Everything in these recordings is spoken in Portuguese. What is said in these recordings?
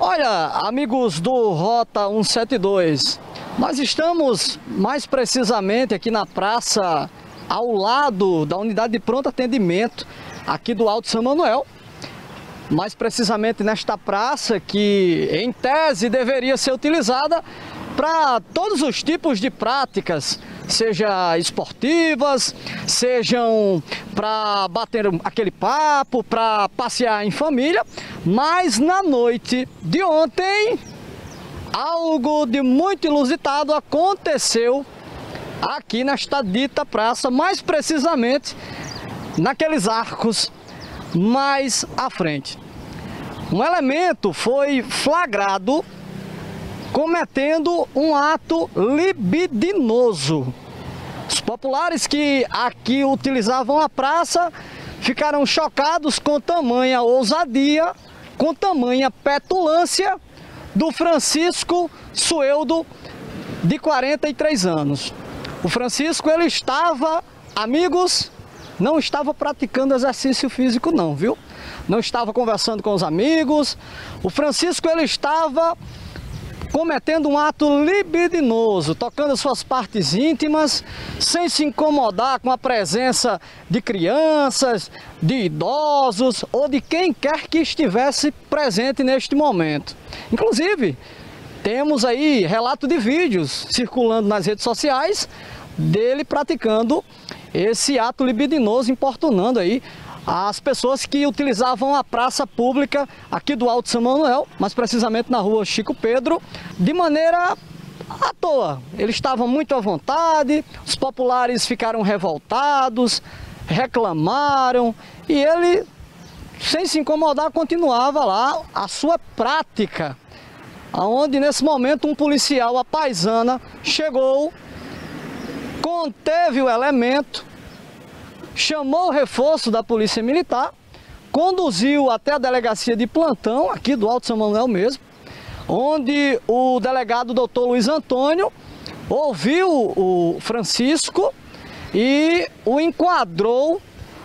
Olha, amigos do Rota 172, nós estamos mais precisamente aqui na praça ao lado da unidade de pronto atendimento aqui do Alto São Manuel. Mais precisamente nesta praça que em tese deveria ser utilizada para todos os tipos de práticas, seja esportivas, sejam para bater aquele papo, para passear em família, mas na noite de ontem algo de muito inusitado aconteceu aqui nesta dita praça, mais precisamente naqueles arcos mais à frente. Um elemento foi flagrado cometendo um ato libidinoso. Os populares que aqui utilizavam a praça ficaram chocados com tamanha ousadia, com tamanha petulância do Francisco Sueldo, de 43 anos. O Francisco, ele estava, amigos, não estava praticando exercício físico não, viu? Não estava conversando com os amigos. O Francisco, ele estava cometendo um ato libidinoso, tocando suas partes íntimas, sem se incomodar com a presença de crianças, de idosos ou de quem quer que estivesse presente neste momento. Inclusive, temos aí relato de vídeos circulando nas redes sociais dele praticando esse ato libidinoso, importunando aí as pessoas que utilizavam a praça pública aqui do Alto São Manuel, mais precisamente na rua Chico Pedro, de maneira à toa. Eles estavam muito à vontade, os populares ficaram revoltados, reclamaram e ele, sem se incomodar, continuava lá a sua prática. Onde nesse momento um policial, a paisana, chegou, conteve o elemento, chamou o reforço da Polícia Militar, conduziu até a delegacia de plantão, aqui do Alto São Manuel mesmo, onde o delegado doutor Luiz Antônio ouviu o Francisco e o enquadrou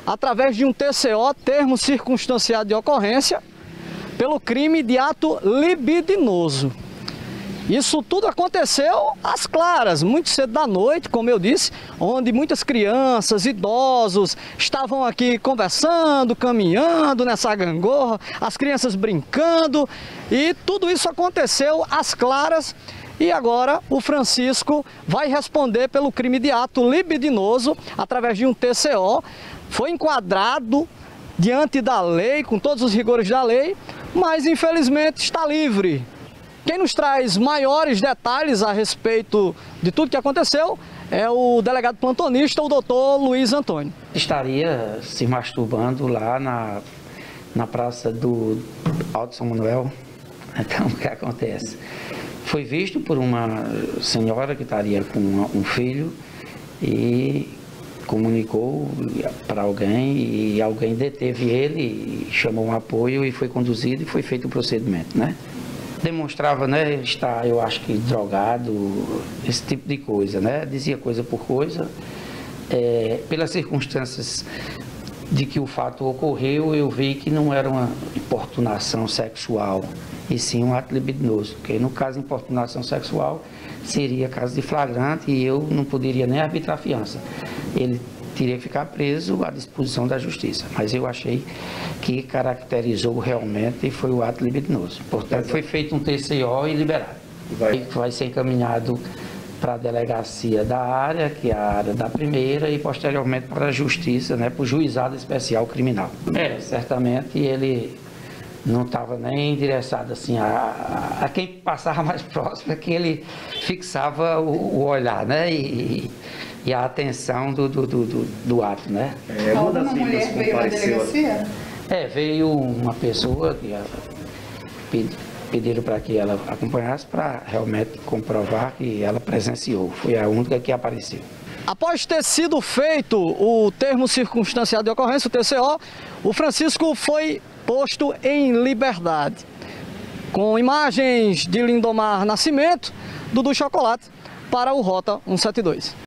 através de um TCO, termo circunstanciado de ocorrência, pelo crime de ato libidinoso. Isso tudo aconteceu às claras, muito cedo da noite, como eu disse, onde muitas crianças, idosos estavam aqui conversando, caminhando nessa gangorra, as crianças brincando, e tudo isso aconteceu às claras. E agora o Francisco vai responder pelo crime de ato libidinoso através de um TCO. Foi enquadrado diante da lei, com todos os rigores da lei, mas infelizmente está livre. Quem nos traz maiores detalhes a respeito de tudo que aconteceu é o delegado plantonista, o doutor Luiz Antônio. Estaria se masturbando lá na, na praça do Alto São Manuel. Então, o que acontece? Foi visto por uma senhora que estaria com um filho e comunicou para alguém e alguém deteve ele, chamou um apoio e foi conduzido e foi feito o procedimento, né? Demonstrava, né, estar, eu acho que drogado, esse tipo de coisa, né? Dizia coisa por coisa. É, pelas circunstâncias de que o fato ocorreu, eu vi que não era uma importunação sexual, e sim um ato libidinoso. Porque no caso de importunação sexual, seria caso de flagrante e eu não poderia nem arbitrar fiança. Ele teria que ficar preso à disposição da justiça. Mas eu achei que caracterizou realmente foi o ato libidinoso. Portanto, foi feito um TCO e liberado. Vai. E vai ser encaminhado para a delegacia da área, que é a área da primeira, e posteriormente para a justiça, né, para o juizado especial criminal. É, certamente ele não estava nem endereçado assim a, a, quem passava mais próximo, é que ele fixava o, o olhar, né? E, e a atenção do, do, do, do ato, né? É, uma das mulher veio à delegacia? É, veio uma pessoa que pediram para que ela acompanhasse para realmente comprovar que ela presenciou. Foi a única que apareceu. Após ter sido feito o termo circunstanciado de ocorrência, o TCO, o Francisco foi posto em liberdade. Com imagens de Lindomar Nascimento, Dudu Chocolate, para o Rota 172.